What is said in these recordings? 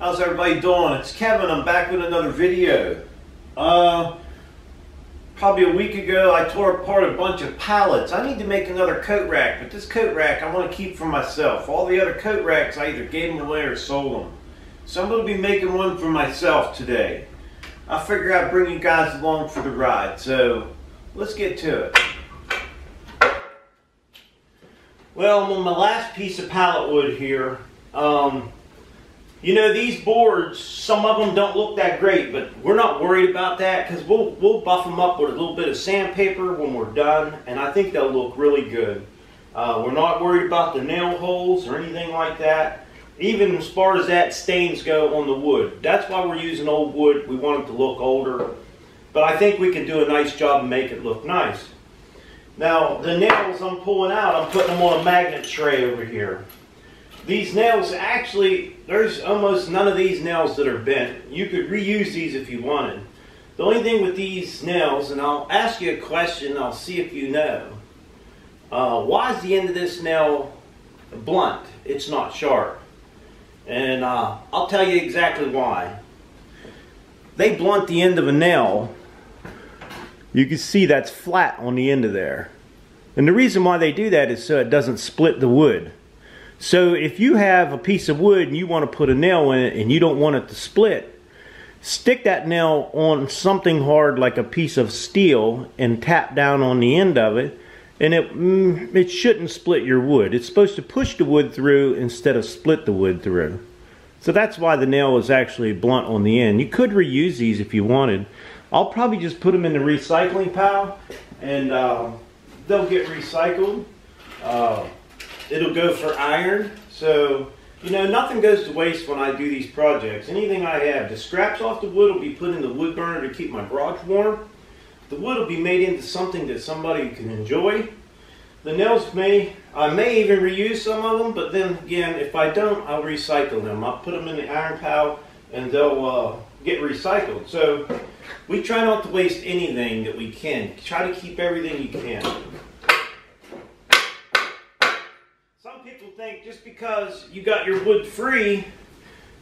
How's everybody doing? It's Kevin. I'm back with another video. Uh, probably a week ago I tore apart a bunch of pallets. I need to make another coat rack, but this coat rack I want to keep for myself. All the other coat racks I either gave them away or sold them. So I'm going to be making one for myself today. I figure I'd bring you guys along for the ride. So let's get to it. Well, I'm on my last piece of pallet wood here. Um, you know, these boards, some of them don't look that great, but we're not worried about that because we'll, we'll buff them up with a little bit of sandpaper when we're done, and I think they'll look really good. Uh, we're not worried about the nail holes or anything like that. Even as far as that stains go on the wood. That's why we're using old wood. We want it to look older. But I think we can do a nice job and make it look nice. Now, the nails I'm pulling out, I'm putting them on a magnet tray over here. These nails, actually, there's almost none of these nails that are bent. You could reuse these if you wanted. The only thing with these nails, and I'll ask you a question, I'll see if you know. Uh, why is the end of this nail blunt? It's not sharp. And uh, I'll tell you exactly why. They blunt the end of a nail. You can see that's flat on the end of there. And the reason why they do that is so it doesn't split the wood. So if you have a piece of wood and you want to put a nail in it and you don't want it to split, stick that nail on something hard like a piece of steel and tap down on the end of it and it mm, it shouldn't split your wood. It's supposed to push the wood through instead of split the wood through. So that's why the nail is actually blunt on the end. You could reuse these if you wanted. I'll probably just put them in the recycling pile and um, they'll get recycled. Uh, it'll go for iron. So, you know, nothing goes to waste when I do these projects. Anything I have, the scraps off the wood will be put in the wood burner to keep my garage warm. The wood will be made into something that somebody can enjoy. The nails may, I may even reuse some of them, but then again, if I don't, I'll recycle them. I'll put them in the iron pile and they'll uh, get recycled. So we try not to waste anything that we can. Try to keep everything you can. people think just because you got your wood free,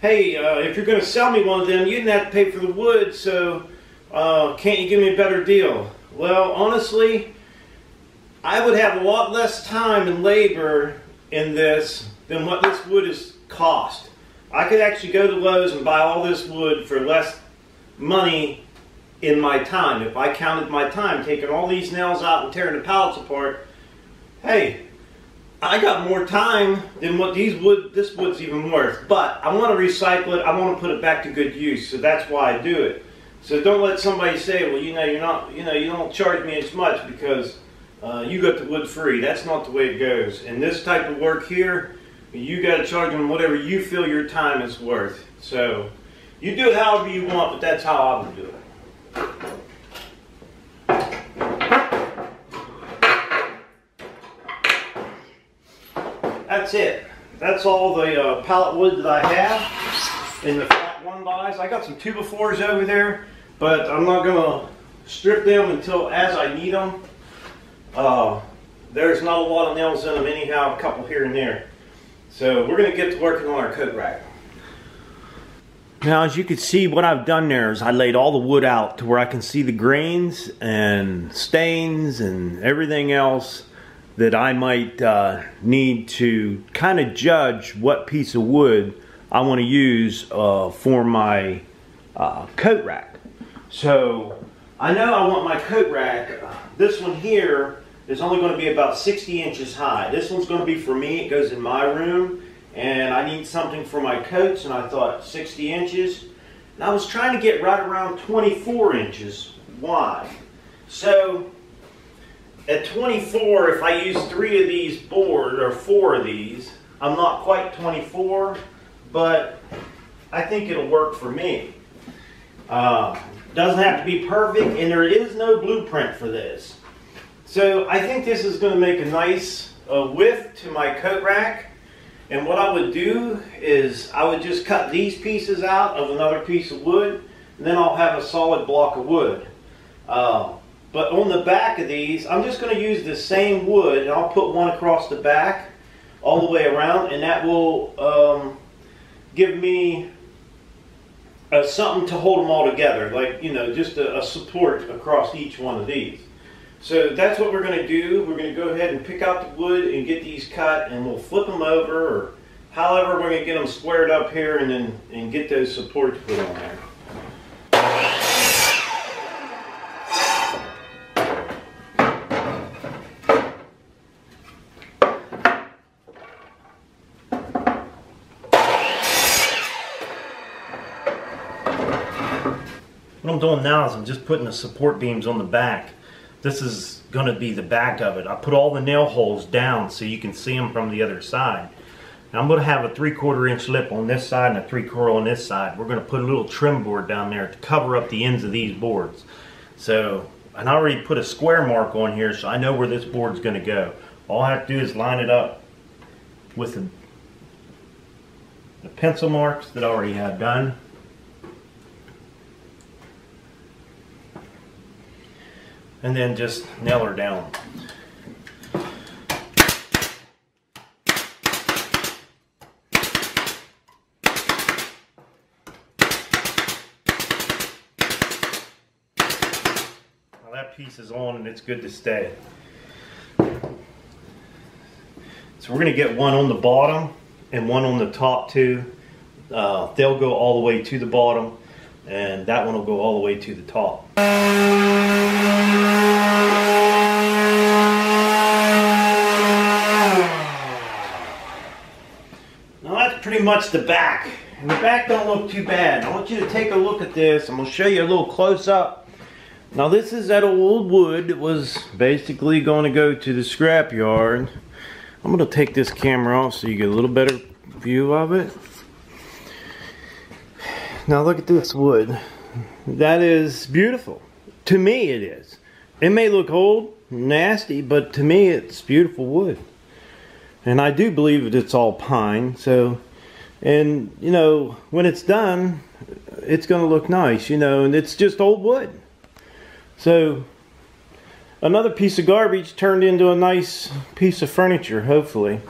hey, uh, if you're going to sell me one of them, you didn't have to pay for the wood, so uh, can't you give me a better deal? Well, honestly, I would have a lot less time and labor in this than what this wood is cost. I could actually go to Lowe's and buy all this wood for less money in my time. If I counted my time, taking all these nails out and tearing the pallets apart, hey, I got more time than what these wood this wood's even worth. But I want to recycle it. I want to put it back to good use. So that's why I do it. So don't let somebody say, well, you know, you're not, you know, you don't charge me as much because uh, you got the wood free. That's not the way it goes. In this type of work here, you got to charge them whatever you feel your time is worth. So you do it however you want, but that's how I would do it. That's it. That's all the uh, pallet wood that I have in the flat one buys. I got some 2 by over there, but I'm not going to strip them until as I need them. Uh, there's not a lot of nails in them anyhow, a couple here and there. So we're going to get to working on our coat rack. Now as you can see what I've done there is I laid all the wood out to where I can see the grains and stains and everything else that I might uh, need to kind of judge what piece of wood I want to use uh, for my uh, coat rack. So I know I want my coat rack, this one here is only going to be about 60 inches high. This one's going to be for me, it goes in my room and I need something for my coats and I thought 60 inches. And I was trying to get right around 24 inches wide. So at 24, if I use three of these boards, or four of these, I'm not quite 24, but I think it'll work for me. Uh, doesn't have to be perfect, and there is no blueprint for this. So I think this is going to make a nice uh, width to my coat rack. And what I would do is I would just cut these pieces out of another piece of wood, and then I'll have a solid block of wood. Uh, but on the back of these, I'm just going to use the same wood, and I'll put one across the back all the way around, and that will um, give me uh, something to hold them all together, like, you know, just a, a support across each one of these. So that's what we're going to do. We're going to go ahead and pick out the wood and get these cut and we'll flip them over or however we're going to get them squared up here and then and get those supports put on there. What I'm doing now is I'm just putting the support beams on the back. This is going to be the back of it. I put all the nail holes down so you can see them from the other side. Now I'm going to have a three quarter inch lip on this side and a three quarter on this side. We're going to put a little trim board down there to cover up the ends of these boards. So, and I already put a square mark on here so I know where this board's going to go. All I have to do is line it up with the, the pencil marks that I already have done. And then just nail her down. Now that piece is on and it's good to stay. So we're going to get one on the bottom and one on the top too. Uh, they'll go all the way to the bottom and that one will go all the way to the top. Now that's pretty much the back. And the back don't look too bad. I want you to take a look at this. I'm going to show you a little close up. Now this is that old wood that was basically going to go to the scrap yard. I'm going to take this camera off so you get a little better view of it. Now look at this wood. That is beautiful. To me it is. It may look old, nasty, but to me it's beautiful wood. And I do believe that it's all pine, so and you know, when it's done, it's going to look nice, you know, and it's just old wood. So another piece of garbage turned into a nice piece of furniture, hopefully.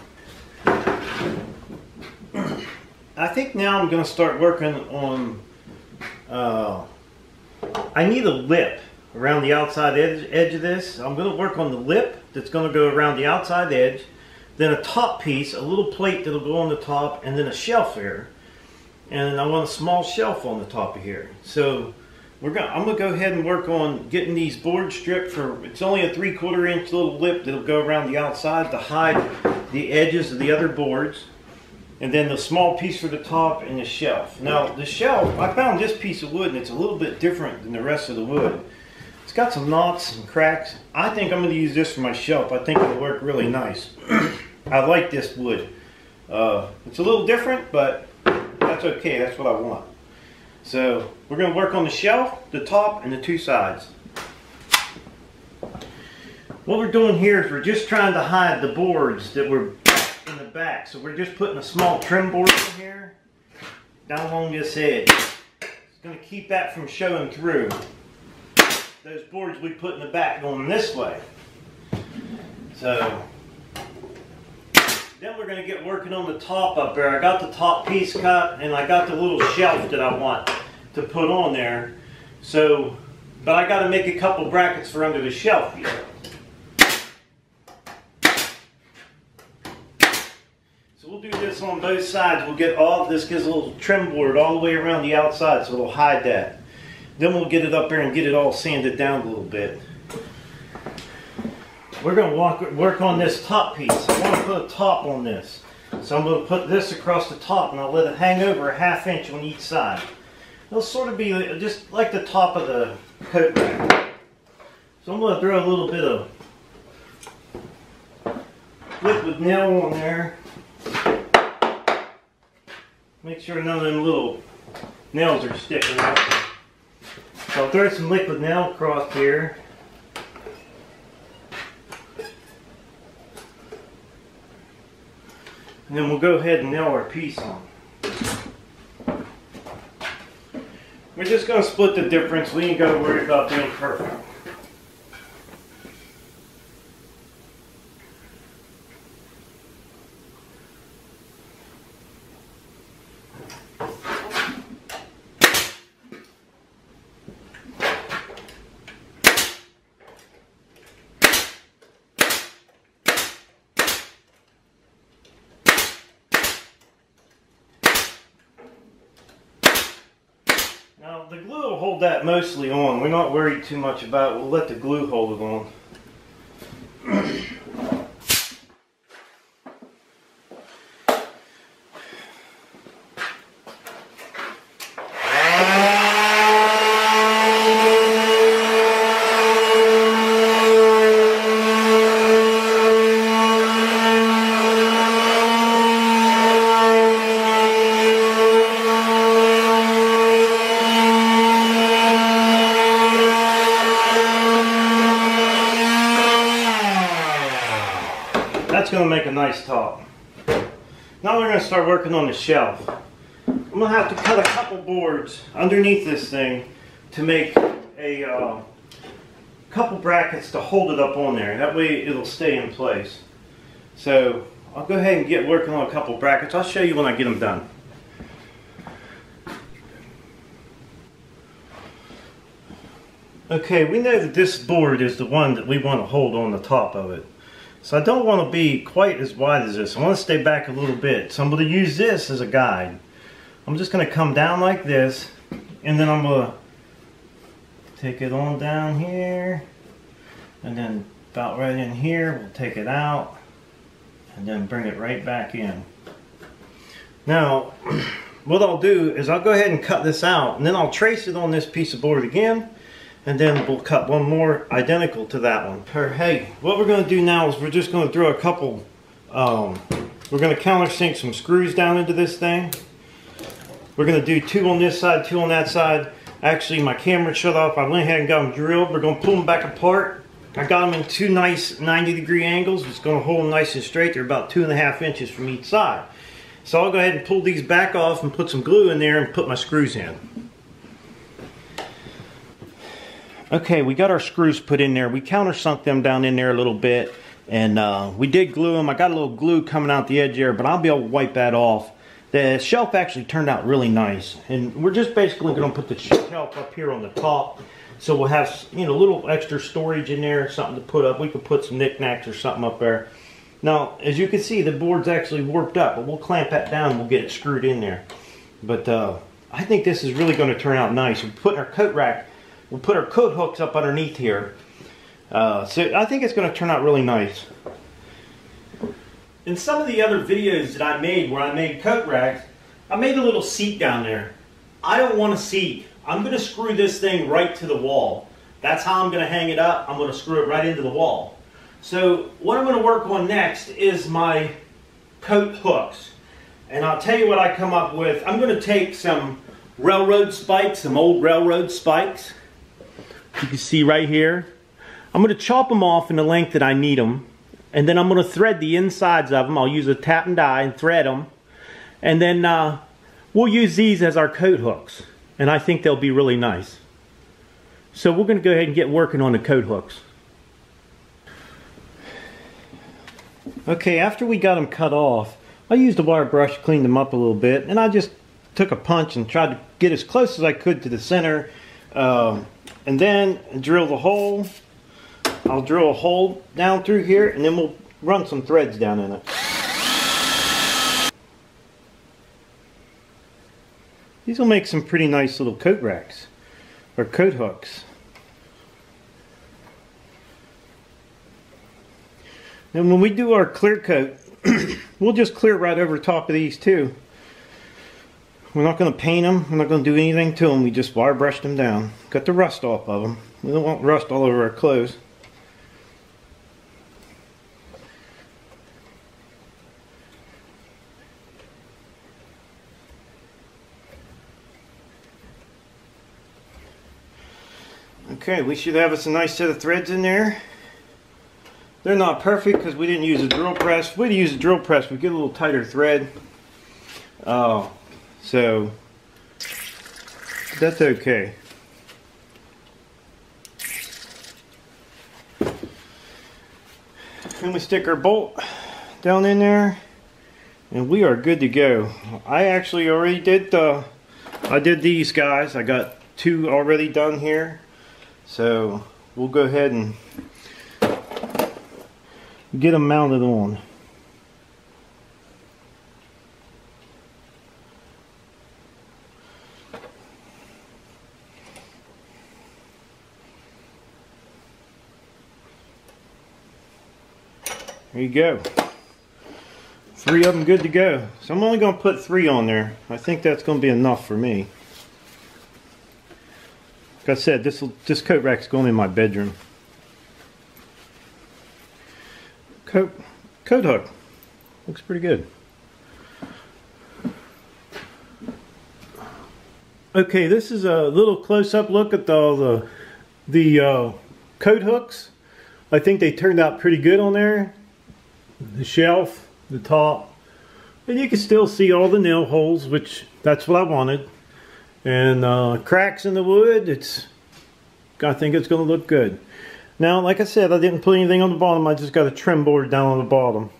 I think now I'm going to start working on, uh, I need a lip around the outside edge, edge of this. I'm going to work on the lip that's going to go around the outside edge, then a top piece, a little plate that'll go on the top, and then a shelf here. And I want a small shelf on the top of here. So we're gonna, I'm going to go ahead and work on getting these boards stripped for, it's only a three quarter inch little lip that'll go around the outside to hide the edges of the other boards and then the small piece for the top and the shelf. Now the shelf, I found this piece of wood and it's a little bit different than the rest of the wood. It's got some knots and cracks. I think I'm going to use this for my shelf. I think it'll work really nice. I like this wood. Uh, it's a little different, but that's okay. That's what I want. So we're going to work on the shelf, the top, and the two sides. What we're doing here is we're just trying to hide the boards that were in the back. So we're just putting a small trim board in here down along this edge. It's going to keep that from showing through. Those boards we put in the back going this way. So then we're going to get working on the top up there. I got the top piece cut and I got the little shelf that I want to put on there. So, but I got to make a couple brackets for under the shelf here. So we'll do this on both sides. We'll get all, this gives a little trim board all the way around the outside so it'll hide that. Then we'll get it up there and get it all sanded down a little bit. We're going to walk, work on this top piece. I want to put a top on this. So I'm going to put this across the top and I'll let it hang over a half inch on each side. It'll sort of be just like the top of the coat rack. So I'm going to throw a little bit of liquid nail on there. Make sure none of them little nails are sticking out. So I'll throw some liquid nail across here. And then we'll go ahead and nail our piece on. We're just going to split the difference. We ain't got to worry about being perfect. The glue will hold that mostly on. We're not worried too much about it. We'll let the glue hold it on. That's going to make a nice top. Now we're going to start working on the shelf. I'm to have to cut a couple boards underneath this thing to make a uh, couple brackets to hold it up on there. That way it'll stay in place. So I'll go ahead and get working on a couple brackets. I'll show you when I get them done. Okay, we know that this board is the one that we want to hold on the top of it. So I don't want to be quite as wide as this. I want to stay back a little bit. So I'm going to use this as a guide. I'm just going to come down like this and then I'm going to take it on down here and then about right in here we'll take it out and then bring it right back in. Now what I'll do is I'll go ahead and cut this out and then I'll trace it on this piece of board again and then we'll cut one more identical to that one. hey, what we're going to do now is we're just going to throw a couple, um, we're going to countersink some screws down into this thing. We're going to do two on this side, two on that side. Actually, my camera shut off. I went ahead and got them drilled. We're going to pull them back apart. I got them in two nice 90 degree angles. It's going to hold them nice and straight. They're about two and a half inches from each side. So I'll go ahead and pull these back off and put some glue in there and put my screws in. Okay, we got our screws put in there. We countersunk them down in there a little bit. And uh, we did glue them. I got a little glue coming out the edge there, but I'll be able to wipe that off. The shelf actually turned out really nice. And we're just basically going to put the shelf up here on the top. So we'll have, you know, a little extra storage in there, something to put up. We could put some knickknacks or something up there. Now, as you can see, the board's actually warped up, but we'll clamp that down we'll get it screwed in there. But uh, I think this is really going to turn out nice. We're putting our coat rack We'll put our coat hooks up underneath here. Uh, so I think it's going to turn out really nice. In some of the other videos that I made where I made coat racks, I made a little seat down there. I don't want a seat. I'm going to screw this thing right to the wall. That's how I'm going to hang it up. I'm going to screw it right into the wall. So what I'm going to work on next is my coat hooks. And I'll tell you what I come up with. I'm going to take some railroad spikes, some old railroad spikes, you can see right here. I'm going to chop them off in the length that I need them. And then I'm going to thread the insides of them. I'll use a tap and die and thread them. And then uh, we'll use these as our coat hooks. And I think they'll be really nice. So we're going to go ahead and get working on the coat hooks. Okay, after we got them cut off, I used a wire brush to clean them up a little bit. And I just took a punch and tried to get as close as I could to the center. Uh, and then drill the hole. I'll drill a hole down through here and then we'll run some threads down in it. These will make some pretty nice little coat racks or coat hooks. And when we do our clear coat, we'll just clear right over top of these too. We're not going to paint them. We're not going to do anything to them. We just wire brushed them down. Got the rust off of them. We don't want rust all over our clothes. Okay, we should have us a nice set of threads in there. They're not perfect because we didn't use a drill press. If we'd use a drill press, we'd get a little tighter thread. Uh, so that's okay. And we stick our bolt down in there and we are good to go. I actually already did the, I did these guys. I got two already done here. So we'll go ahead and get them mounted on. There you go. Three of them good to go. So I'm only going to put three on there. I think that's going to be enough for me. Like I said, this this coat rack's going in my bedroom. Coat, coat hook. Looks pretty good. Okay, this is a little close-up look at the the, the uh, coat hooks. I think they turned out pretty good on there. The shelf, the top. And you can still see all the nail holes, which that's what I wanted. And uh, cracks in the wood, it's I think it's going to look good. Now, like I said, I didn't put anything on the bottom. I just got a trim board down on the bottom.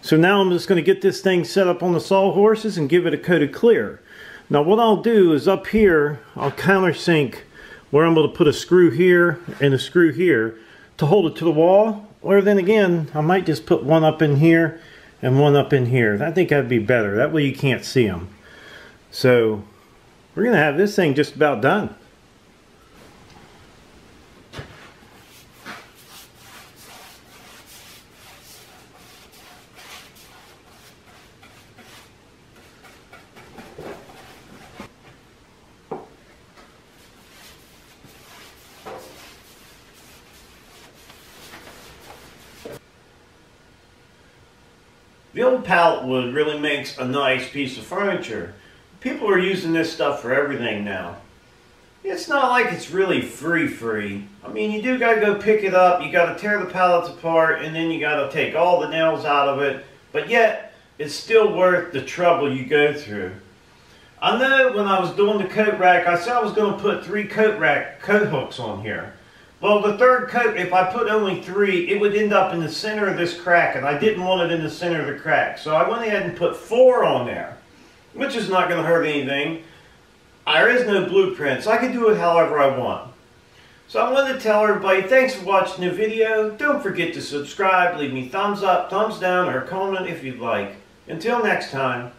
So now I'm just going to get this thing set up on the sawhorses and give it a coat of clear. Now what I'll do is up here, I'll countersink where I'm going to put a screw here and a screw here to hold it to the wall. Or then again, I might just put one up in here and one up in here. I think that'd be better. That way you can't see them. So we're going to have this thing just about done. The old pallet wood really makes a nice piece of furniture. People are using this stuff for everything now. It's not like it's really free free. I mean, you do got to go pick it up, you got to tear the pallets apart, and then you got to take all the nails out of it. But yet, it's still worth the trouble you go through. I know when I was doing the coat rack, I said I was to put three coat rack coat hooks on here. Well, the third coat, if I put only three, it would end up in the center of this crack, and I didn't want it in the center of the crack. So I went ahead and put four on there, which is not going to hurt anything. There is no blueprint, so I can do it however I want. So I wanted to tell everybody, thanks for watching the video. Don't forget to subscribe, leave me thumbs up, thumbs down, or comment if you'd like. Until next time.